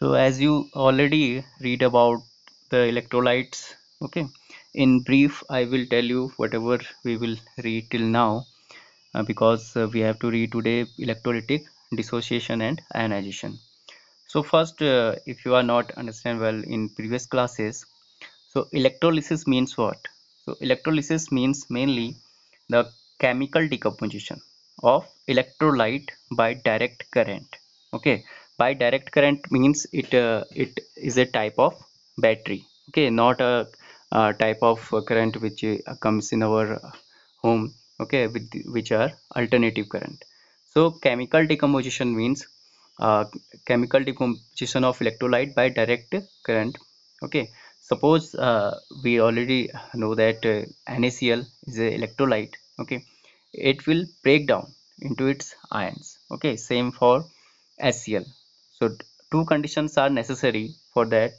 so as you already read about the electrolytes okay in brief i will tell you whatever we will read till now uh, because uh, we have to read today electrolytic dissociation and ionization. So first uh, if you are not understand well in previous classes so electrolysis means what? So electrolysis means mainly the chemical decomposition of electrolyte by direct current okay by direct current means it uh, it is a type of battery. Okay not a, a type of current which uh, comes in our home okay with which are alternative current. So chemical decomposition means uh, chemical decomposition of electrolyte by direct current okay. Suppose uh, we already know that uh, NaCl is a electrolyte okay. It will break down into its ions okay. Same for HCl so two conditions are necessary for that.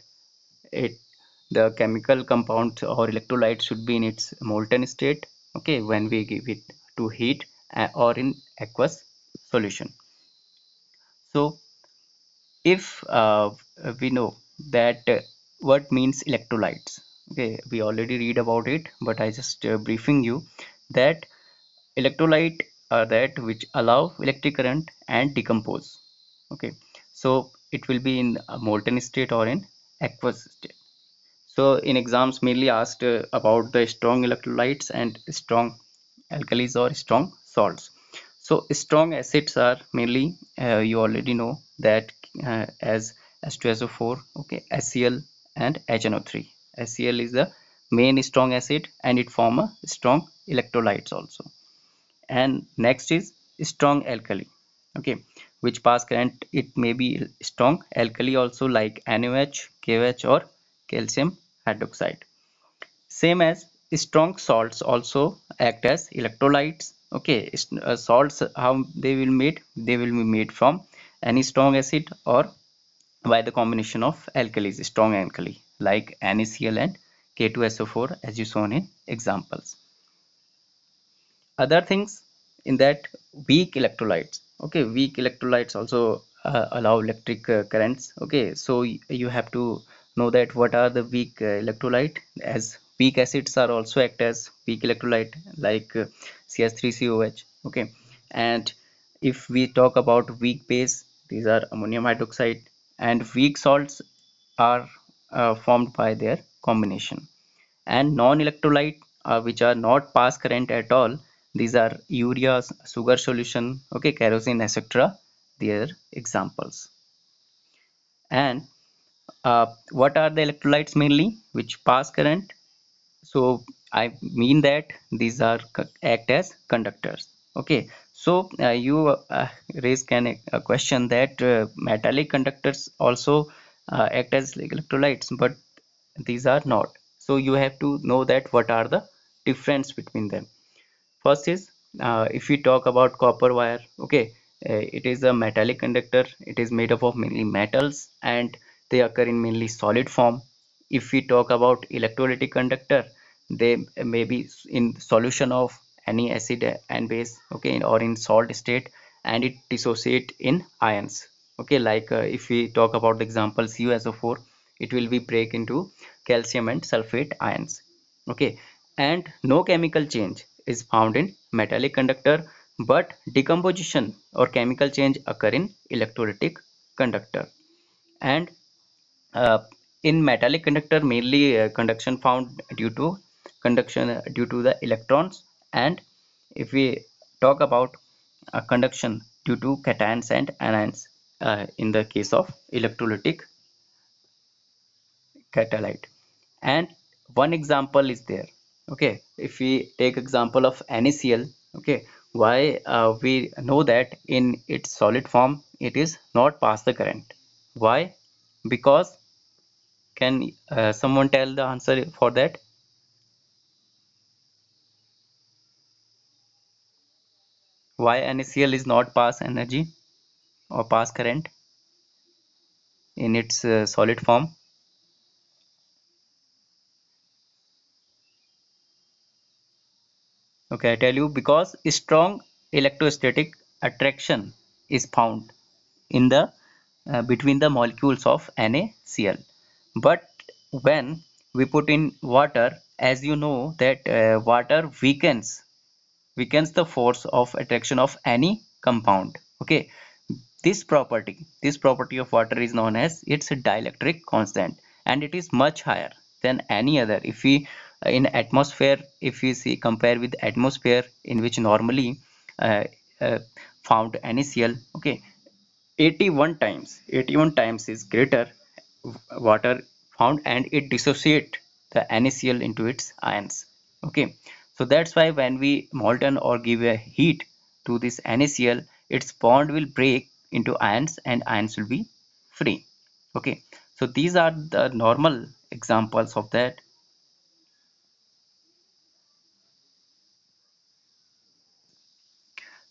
It the chemical compound or electrolyte should be in its molten state okay when we give it to heat uh, or in aqueous solution. So if uh, we know that uh, what means electrolytes okay we already read about it but i just uh, briefing you that electrolyte are that which allow electric current and decompose okay so it will be in a molten state or in aqueous state. So in exams mainly asked uh, about the strong electrolytes and strong alkalis or strong salts. So strong acids are mainly uh, you already know that uh, as H2SO4 okay HCl and HNO3 HCl is the main strong acid and it form a strong electrolytes also. And next is strong alkali okay. Which pass current it may be strong. Alkali also like NaOH, KOH or calcium hydroxide. Same as strong salts also act as electrolytes. Okay. Uh, salts how they will made? They will be made from any strong acid or by the combination of alkalis strong alkali like NaCl and K2SO4 as you saw in examples. Other things in that weak electrolytes okay weak electrolytes also uh, allow electric uh, currents. Okay so you have to know that what are the weak uh, electrolyte. As weak acids are also act as weak electrolyte like uh, CH3COH okay and if we talk about weak base these are ammonium hydroxide and weak salts are uh, formed by their combination. And non-electrolyte uh, which are not pass current at all these are urea sugar solution okay kerosene etc they are examples. And uh, what are the electrolytes mainly? Which pass current? So i mean that these are act as conductors okay. So uh, you uh, raise can a question that uh, metallic conductors also uh, act as electrolytes but these are not. So you have to know that what are the difference between them first is uh, if we talk about copper wire okay uh, it is a metallic conductor. It is made up of mainly metals and they occur in mainly solid form. If we talk about electrolytic conductor they may be in solution of any acid and base okay or in salt state and it dissociate in ions okay. Like uh, if we talk about the example CuSO4 it will be break into calcium and sulfate ions okay. And no chemical change is found in metallic conductor but decomposition or chemical change occur in electrolytic conductor. And uh, in metallic conductor mainly uh, conduction found due to conduction due to the electrons. And if we talk about uh, conduction due to cations and anions uh, in the case of electrolytic catalyte. And one example is there okay if we take example of NaCl okay why uh, we know that in its solid form it is not pass the current. Why? Because can uh, someone tell the answer for that? Why NaCl is not pass energy or pass current in its uh, solid form okay i tell you because strong electrostatic attraction is found in the uh, between the molecules of NaCl. But when we put in water, as you know that uh, water weakens weakens the force of attraction of any compound. Okay, this property this property of water is known as its dielectric constant and it is much higher than any other if we in atmosphere if we see compare with atmosphere in which normally uh, uh, found NaCl okay 81 times 81 times is greater water found and it dissociate the NaCl into its ions okay. So that's why when we molten or give a heat to this NaCl its bond will break into ions and ions will be free okay. So these are the normal examples of that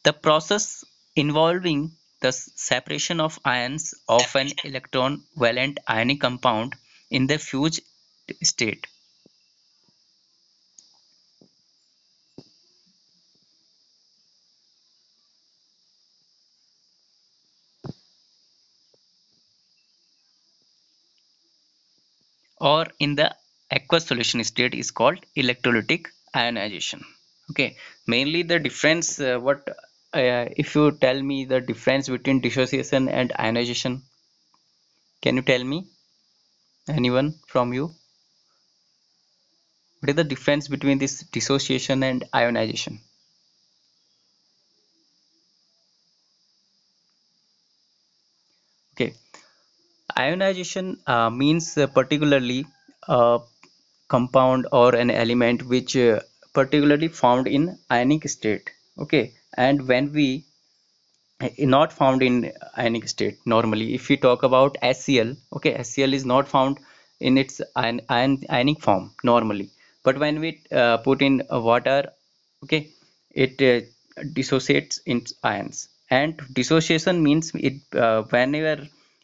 the process involving the separation of ions of an electron valent ionic compound in the fused state. Or in the aqueous solution state is called electrolytic ionization. Okay. Mainly the difference uh, what uh, if you tell me the difference between dissociation and ionization can you tell me? Anyone from you? What is the difference between this dissociation and ionization? Okay. Ionization uh, means uh, particularly a compound or an element which uh, particularly found in ionic state. Okay and when we eh, not found in ionic state normally if we talk about HCl okay HCl is not found in its ion, ion, ionic form normally but when we uh, put in water okay it uh, dissociates into ions and dissociation means it uh, whenever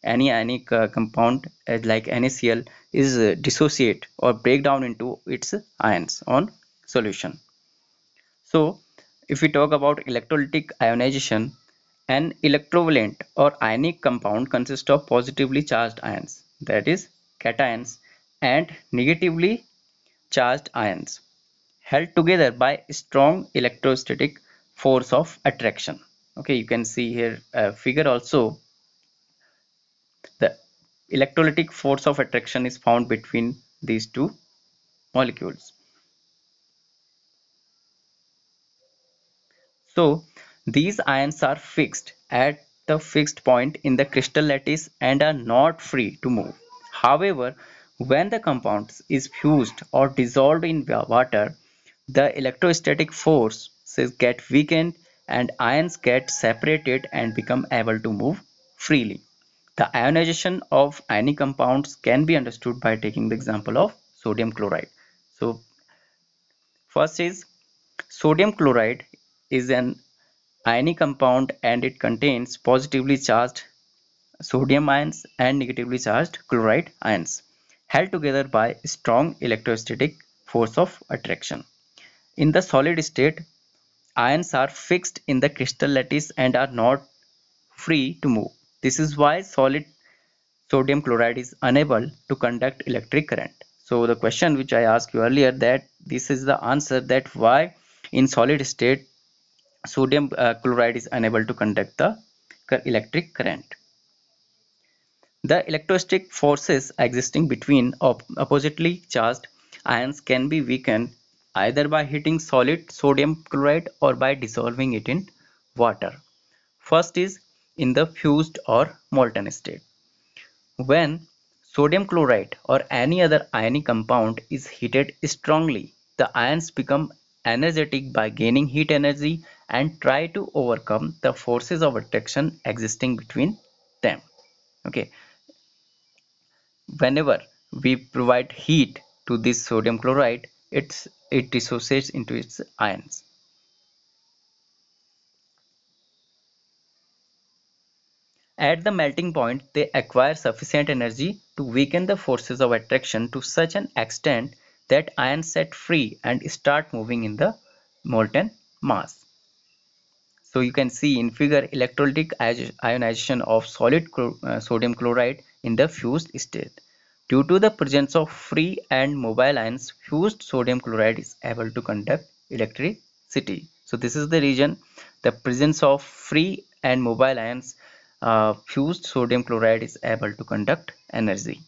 any ionic uh, compound uh, like NaCl is uh, dissociate or break down into its ions on solution. So if we talk about electrolytic ionization, an electrovalent or ionic compound consists of positively charged ions that is cations and negatively charged ions held together by strong electrostatic force of attraction okay you can see here a figure also the electrolytic force of attraction is found between these two molecules. So these ions are fixed at the fixed point in the crystal lattice and are not free to move. However, when the compound is fused or dissolved in water, the electrostatic forces get weakened and ions get separated and become able to move freely. The ionization of ionic compounds can be understood by taking the example of sodium chloride. So first is sodium chloride is an ionic compound and it contains positively charged sodium ions and negatively charged chloride ions held together by strong electrostatic force of attraction. In the solid state, ions are fixed in the crystal lattice and are not free to move. This is why solid sodium chloride is unable to conduct electric current. So the question which I asked you earlier that this is the answer that why in solid state sodium uh, chloride is unable to conduct the electric current. The electrostatic forces existing between op oppositely charged ions can be weakened either by heating solid sodium chloride or by dissolving it in water. First is in the fused or molten state. When sodium chloride or any other ionic compound is heated strongly, the ions become energetic by gaining heat energy and try to overcome the forces of attraction existing between them. Okay. Whenever we provide heat to this sodium chloride, it's, it dissociates into its ions. At the melting point, they acquire sufficient energy to weaken the forces of attraction to such an extent that ions set free and start moving in the molten mass. So you can see in figure electrolytic ionization of solid uh, sodium chloride in the fused state. Due to the presence of free and mobile ions, fused sodium chloride is able to conduct electricity. So this is the reason the presence of free and mobile ions uh, fused sodium chloride is able to conduct energy.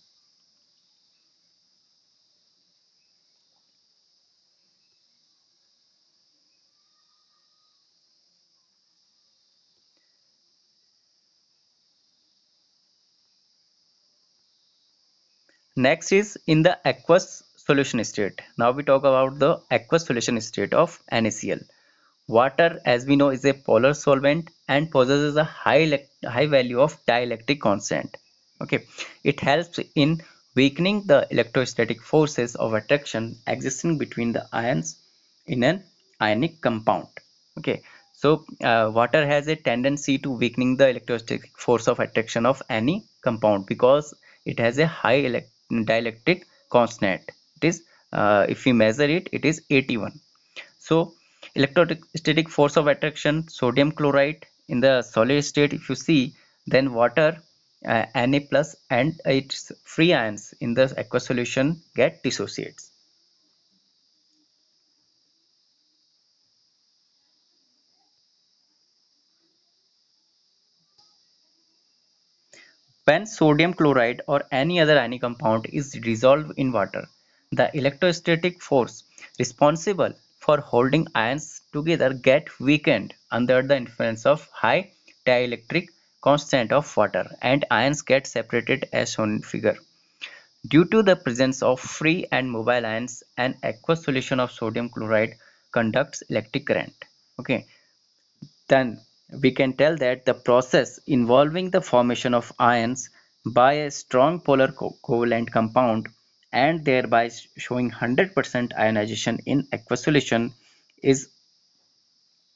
Next is in the aqueous solution state. Now we talk about the aqueous solution state of NaCl. Water as we know is a polar solvent and possesses a high, high value of dielectric constant. Okay, It helps in weakening the electrostatic forces of attraction existing between the ions in an ionic compound. Okay, so uh, water has a tendency to weakening the electrostatic force of attraction of any compound because it has a high elect dielectric constant it is uh, if we measure it it is 81 so electrostatic force of attraction sodium chloride in the solid state if you see then water uh, Na plus and its free ions in the aqueous solution get dissociates When sodium chloride or any other ionic compound is dissolved in water, the electrostatic force responsible for holding ions together get weakened under the influence of high dielectric constant of water and ions get separated as shown in figure. Due to the presence of free and mobile ions, an aqueous solution of sodium chloride conducts electric current. Okay, then we can tell that the process involving the formation of ions by a strong polar co covalent compound and thereby showing 100% ionization in aqueous solution is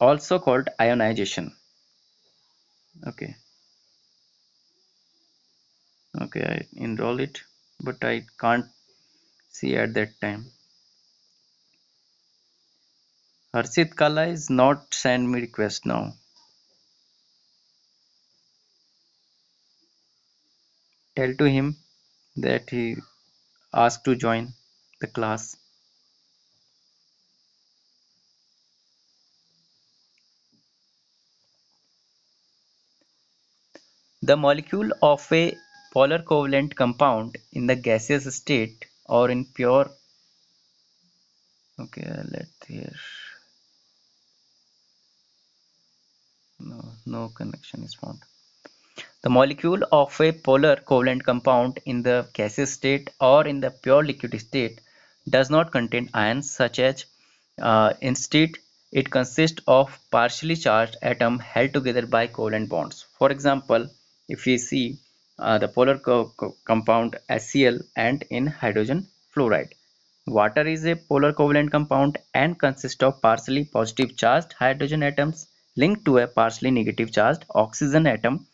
also called ionization. Okay. Okay I enroll it but I can't see at that time. Harshit Kala is not send me request now Tell to him that he asked to join the class. The molecule of a polar covalent compound in the gaseous state or in pure okay let here no no connection is found the molecule of a polar covalent compound in the gaseous state or in the pure liquid state does not contain ions such as uh, instead it consists of partially charged atoms held together by covalent bonds. For example, if we see uh, the polar co co compound HCl and in hydrogen fluoride. Water is a polar covalent compound and consists of partially positive charged hydrogen atoms linked to a partially negative charged oxygen atom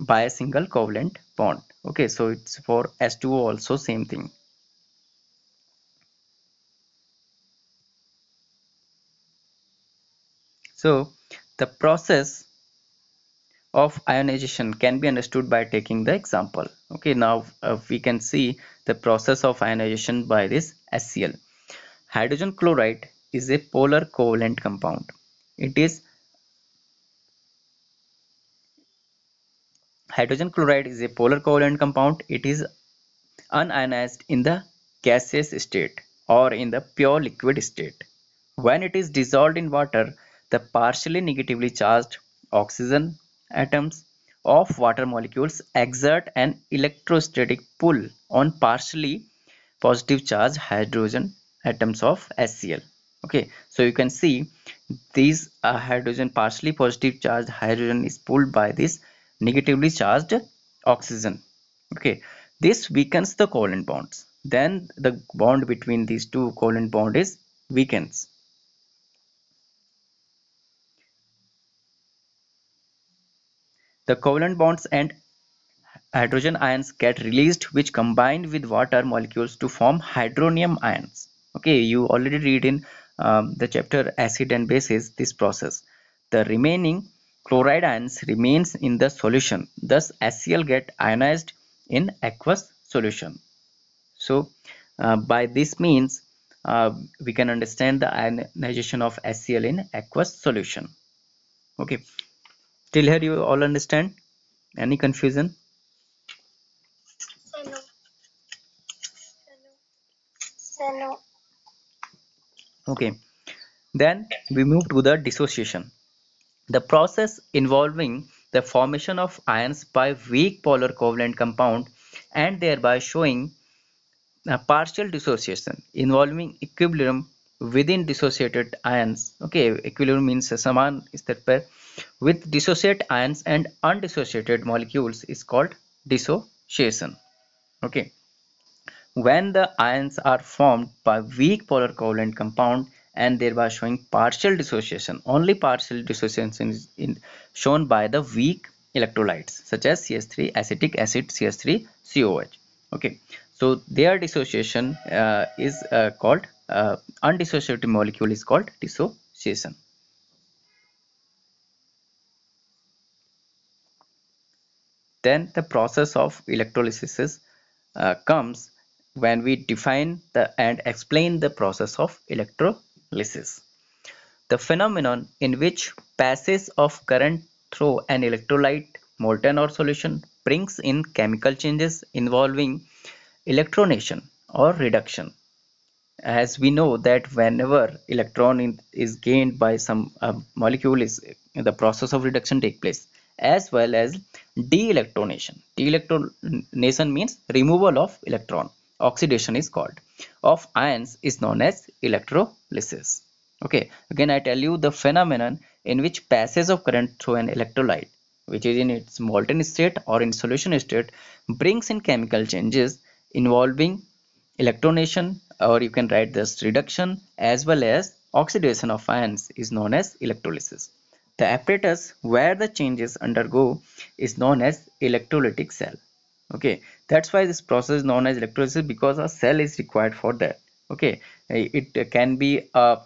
by a single covalent bond. Okay so it's for s2 also same thing. So the process of ionization can be understood by taking the example. Okay now uh, we can see the process of ionization by this HCl hydrogen chloride is a polar covalent compound. It is Hydrogen chloride is a polar covalent compound. It is unionized in the gaseous state or in the pure liquid state. When it is dissolved in water, the partially negatively charged oxygen atoms of water molecules exert an electrostatic pull on partially positive charged hydrogen atoms of HCl. Okay, so you can see these uh, hydrogen partially positive charged hydrogen is pulled by this negatively charged oxygen. Okay this weakens the covalent bonds. Then the bond between these two covalent bond is weakens. The covalent bonds and hydrogen ions get released which combine with water molecules to form hydronium ions. Okay you already read in um, the chapter acid and bases this process. The remaining chloride ions remains in the solution. Thus, HCl get ionized in aqueous solution. So, uh, by this means, uh, we can understand the ionization of HCl in aqueous solution. Okay, till here you all understand? Any confusion? Okay, then we move to the dissociation. The process involving the formation of ions by weak polar covalent compound and thereby showing a partial dissociation involving equilibrium within dissociated ions. Okay equilibrium means saman sthit par with dissociate ions and undissociated molecules is called dissociation. Okay. When the ions are formed by weak polar covalent compound and thereby showing partial dissociation. Only partial dissociation is in, shown by the weak electrolytes such as cs3 acetic acid cs3 coh okay. So their dissociation uh, is uh, called uh, undissociated molecule is called dissociation. Then the process of electrolysis uh, comes when we define the and explain the process of electrolysis. The phenomenon in which passage of current through an electrolyte, molten or solution brings in chemical changes involving electronation or reduction. As we know that whenever electron in, is gained by some uh, molecule is the process of reduction take place as well as de-electronation. De-electronation means removal of electron oxidation is called of ions is known as electrolysis. Okay again i tell you the phenomenon in which passage of current through an electrolyte which is in its molten state or in solution state brings in chemical changes involving electronation or you can write this reduction as well as oxidation of ions is known as electrolysis. The apparatus where the changes undergo is known as electrolytic cell okay that's why this process is known as electrolysis because a cell is required for that. Okay it can be a,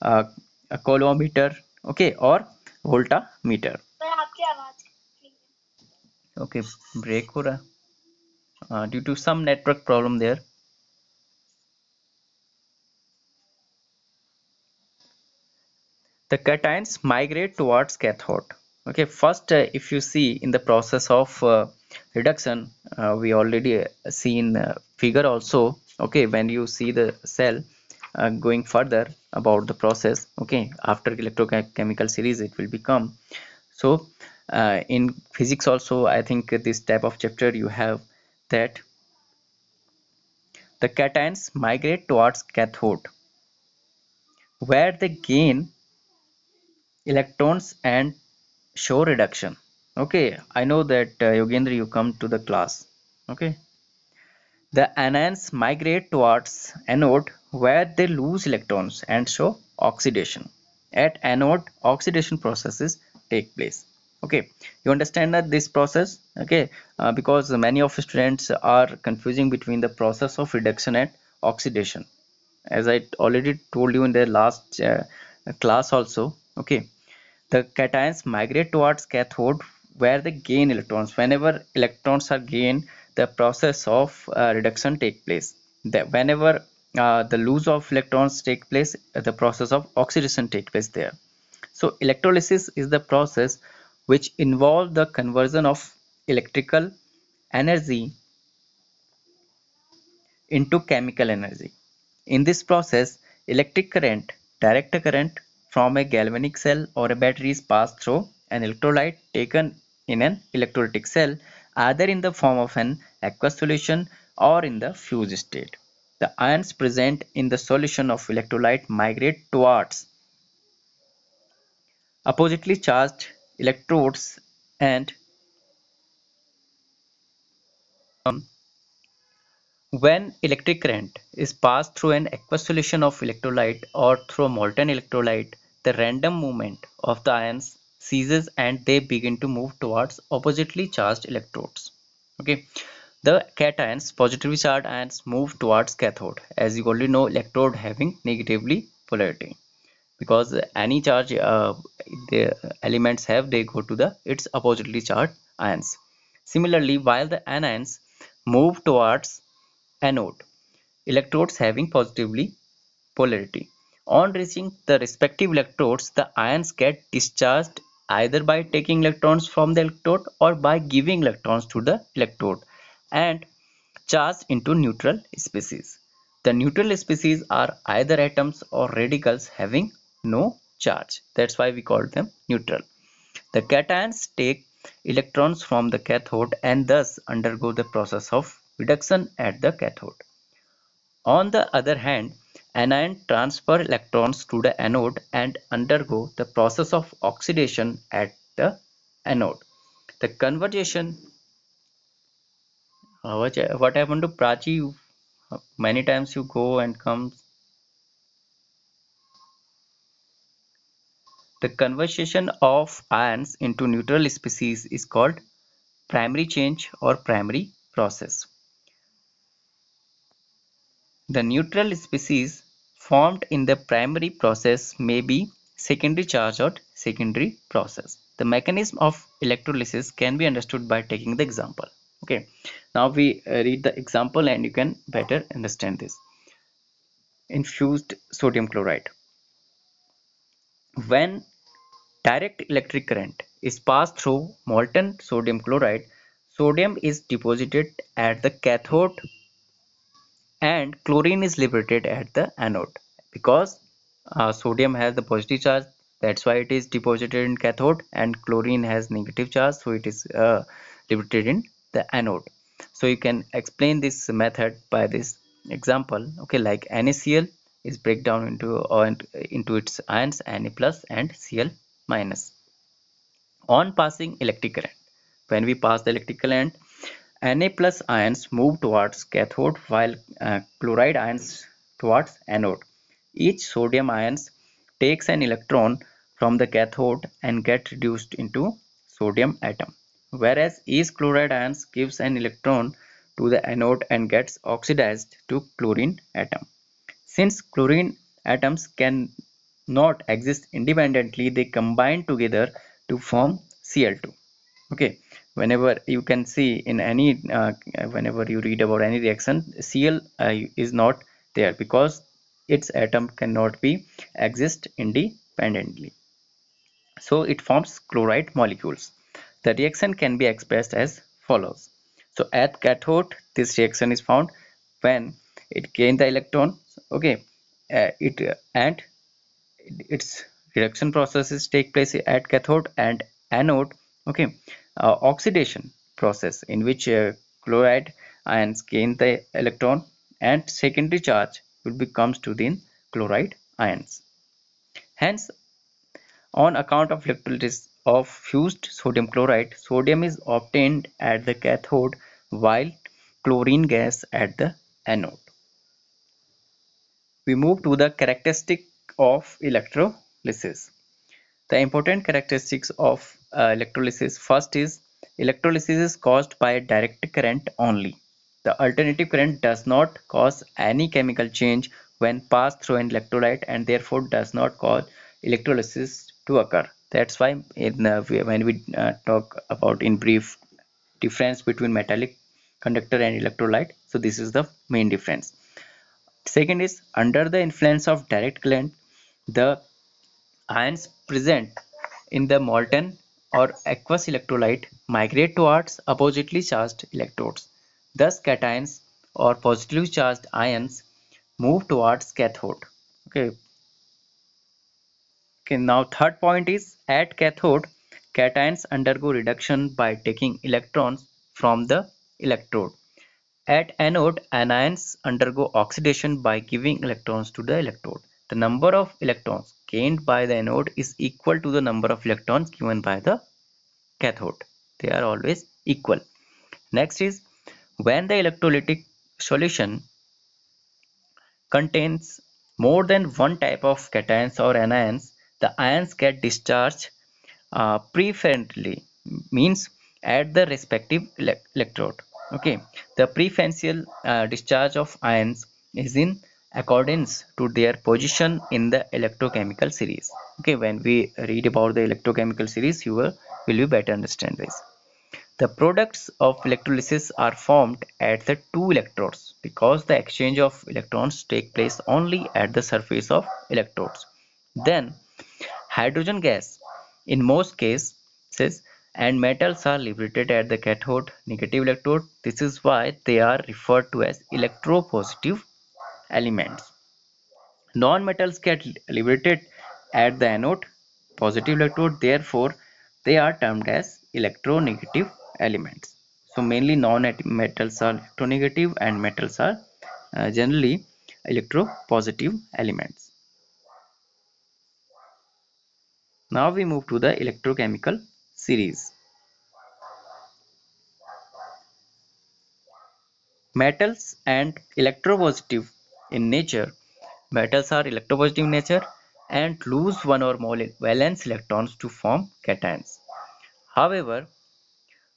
a, a coulometer okay or voltameter okay break ho raha uh, due to some network problem there. The cations migrate towards cathode. Okay first uh, if you see in the process of uh, reduction uh, we already uh, seen uh, figure also okay when you see the cell uh, going further about the process okay after electrochemical series it will become. So uh, in physics also i think this type of chapter you have that the cations migrate towards cathode where they gain electrons and show reduction okay i know that uh, yogendra you come to the class. Okay. The anions migrate towards anode where they lose electrons and show oxidation. At anode oxidation processes take place. Okay. You understand that this process? Okay. Uh, because many of students are confusing between the process of reduction and oxidation. As i already told you in the last uh, class also. Okay. The cations migrate towards cathode where they gain electrons. Whenever electrons are gained the process of uh, reduction take place. That whenever uh, the lose of electrons take place uh, the process of oxidation take place there. So electrolysis is the process which involve the conversion of electrical energy into chemical energy. In this process electric current direct current from a galvanic cell or a battery is passed through an electrolyte taken in an electrolytic cell either in the form of an aqueous solution or in the fused state. The ions present in the solution of electrolyte migrate towards oppositely charged electrodes and um, when electric current is passed through an aqueous solution of electrolyte or through molten electrolyte, the random movement of the ions ceases and they begin to move towards oppositely charged electrodes. Okay. The cations positively charged ions move towards cathode. As you already know electrode having negatively polarity. Because any charge uh, the elements have they go to the its oppositely charged ions. Similarly while the anions move towards anode electrodes having positively polarity. On reaching the respective electrodes the ions get discharged either by taking electrons from the electrode or by giving electrons to the electrode and charged into neutral species. The neutral species are either atoms or radicals having no charge. That's why we call them neutral. The cations take electrons from the cathode and thus undergo the process of reduction at the cathode. On the other hand, anion transfer electrons to the anode and undergo the process of oxidation at the anode. The conversion uh, what, happened to Prachi? Many times you go and come. The conversion of ions into neutral species is called primary change or primary process. The neutral species formed in the primary process may be secondary charge or secondary process. The mechanism of electrolysis can be understood by taking the example. Okay, now we uh, read the example and you can better understand this. Infused sodium chloride. When direct electric current is passed through molten sodium chloride, sodium is deposited at the cathode and chlorine is liberated at the anode because uh, sodium has the positive charge. That's why it is deposited in cathode and chlorine has negative charge. So it is uh, liberated in the anode. So you can explain this method by this example. Okay like NaCl is break down into or into its ions Na plus and Cl minus. On passing electric current when we pass the electric current Na plus ions move towards cathode while uh, chloride ions towards anode. Each sodium ions takes an electron from the cathode and get reduced into sodium atom, whereas each chloride ions gives an electron to the anode and gets oxidized to chlorine atom. Since chlorine atoms can not exist independently, they combine together to form Cl2. Okay, whenever you can see in any uh, whenever you read about any reaction Cl uh, is not there because its atom cannot be exist independently. So it forms chloride molecules. The reaction can be expressed as follows. So at cathode this reaction is found when it gain the electron okay uh, it and its reduction processes take place at cathode and anode okay oxidation process in which uh, chloride ions gain the electron and secondary charge will becomes to the chloride ions. Hence, on account of electrolysis of fused sodium chloride, sodium is obtained at the cathode while chlorine gas at the anode. We move to the characteristic of electrolysis. The important characteristics of uh, electrolysis first is electrolysis is caused by direct current only. The alternative current does not cause any chemical change when passed through an electrolyte and therefore does not cause electrolysis to occur. That's why in, uh, when we uh, talk about in brief difference between metallic conductor and electrolyte, so this is the main difference. Second is under the influence of direct current, the ions present in the molten or aqueous electrolyte migrate towards oppositely charged electrodes. Thus cations or positively charged ions move towards cathode. Okay. Okay, now third point is at cathode, cations undergo reduction by taking electrons from the electrode. At anode, anions undergo oxidation by giving electrons to the electrode. The number of electrons gained by the anode is equal to the number of electrons given by the cathode. They are always equal. Next is when the electrolytic solution contains more than one type of cations or anions, the ions get discharged uh, preferentially means at the respective electrode. Okay, the preferential uh, discharge of ions is in accordance to their position in the electrochemical series. Okay when we read about the electrochemical series you will, will be better understand this. The products of electrolysis are formed at the two electrodes because the exchange of electrons take place only at the surface of electrodes. Then hydrogen gas in most cases and metals are liberated at the cathode negative electrode. This is why they are referred to as electropositive elements. Non-metals get liberated at the anode positive electrode therefore they are termed as electronegative elements. So mainly non-metals are electronegative and metals are uh, generally electropositive elements. Now we move to the electrochemical series. Metals and electropositive in nature metals are electropositive in nature and lose one or more valence electrons to form cations however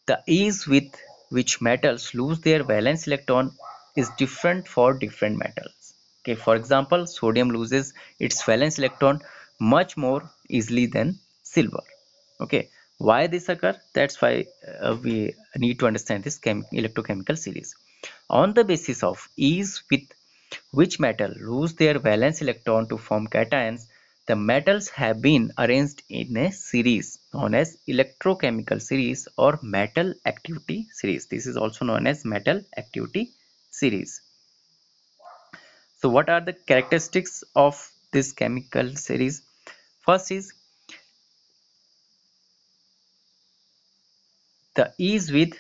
the ease with which metals lose their valence electron is different for different metals. Okay, for example, sodium loses its valence electron much more easily than silver. Okay, why this occur? That's why uh, we need to understand this electrochemical series. On the basis of ease with which metal lose their valence electron to form cations, the metals have been arranged in a series known as electrochemical series or metal activity series. This is also known as metal activity series. So what are the characteristics of this chemical series? First is the ease with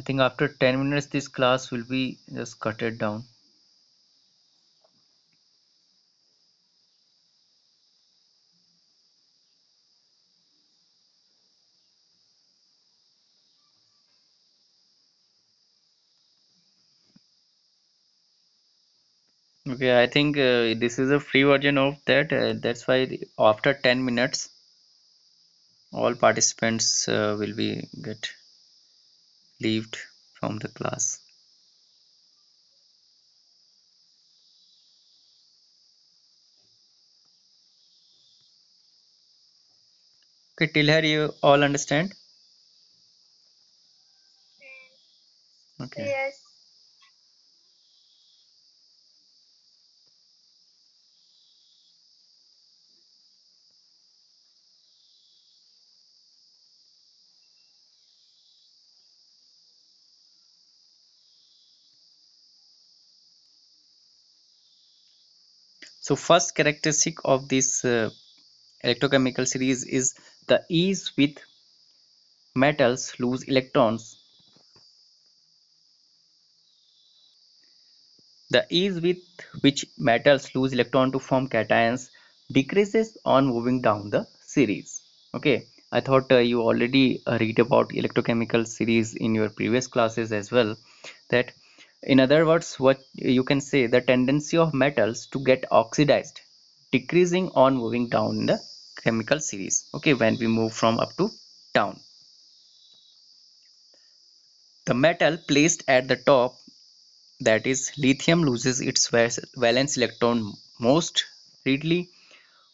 I think after 10 minutes this class will be just cut it down. Okay, I think uh, this is a free version of that. Uh, that's why after 10 minutes, all participants uh, will be get leaved from the class. Okay, till here you all understand? Okay. Yes. So first characteristic of this uh, electrochemical series is the ease with metals lose electrons. The ease with which metals lose electron to form cations decreases on moving down the series. Okay, I thought uh, you already uh, read about electrochemical series in your previous classes as well that in other words what you can say the tendency of metals to get oxidized decreasing on moving down in the chemical series okay when we move from up to down. The metal placed at the top that is lithium loses its valence electron most readily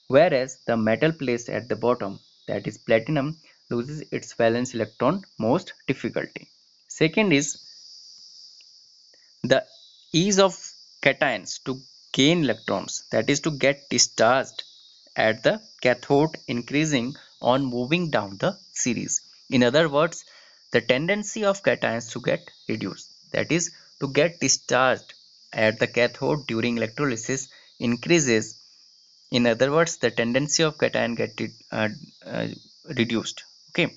whereas the metal placed at the bottom that is platinum loses its valence electron most difficulty. Second is the ease of cations to gain electrons that is to get discharged at the cathode increasing on moving down the series. In other words the tendency of cations to get reduced that is to get discharged at the cathode during electrolysis increases. In other words the tendency of cation get uh, uh, reduced. Okay.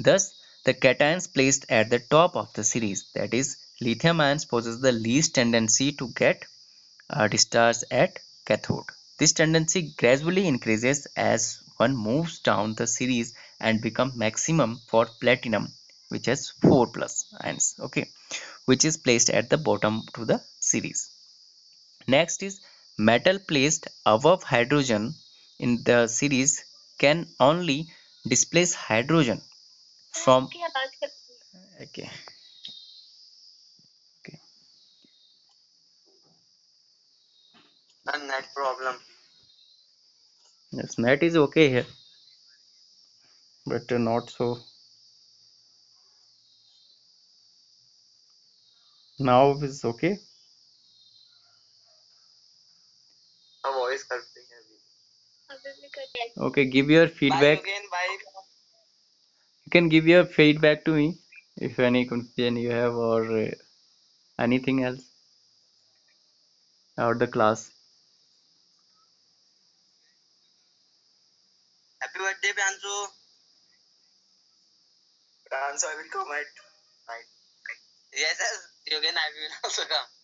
Thus the cations placed at the top of the series that is lithium ions possess the least tendency to get uh, discharged at cathode. This tendency gradually increases as one moves down the series and becomes maximum for platinum which has 4 plus ions okay which is placed at the bottom to the series. Next is metal placed above hydrogen in the series can only displace hydrogen from okay okay and net problem. Yes net is okay here but not so. Now is okay. Okay give your feedback. you can give your feedback to me if any confusion you have or uh, anything else. Or the class. Pransu I will come at night. Yes yes. You again I will also come